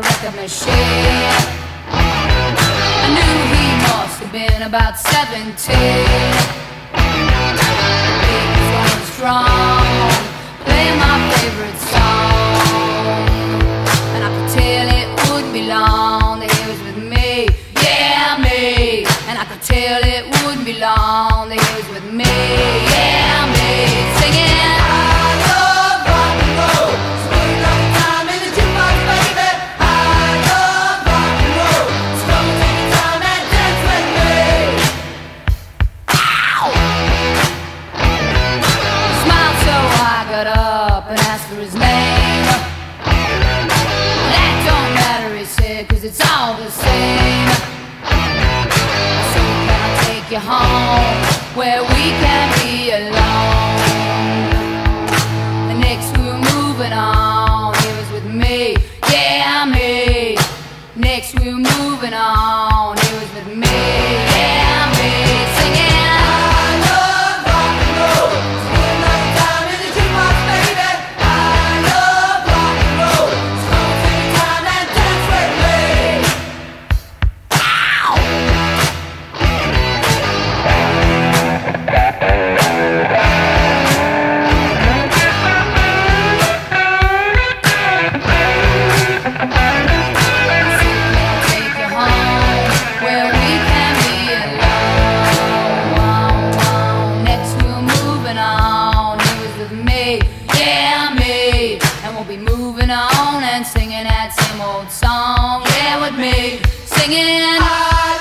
the record machine. I knew he must have been about 17. He was going strong, playing my favorite song. And I could tell it wouldn't be long that he was with me, yeah, me. And I could tell it wouldn't be long that he was with me, Smiled so I got up and asked for his name. That don't matter, he it's all the same. So can I take you home where we can be alone? Next we were moving on, he was with me, yeah, me. Next we were moving on, moving on and singing that same old song. Yeah, with me singing. I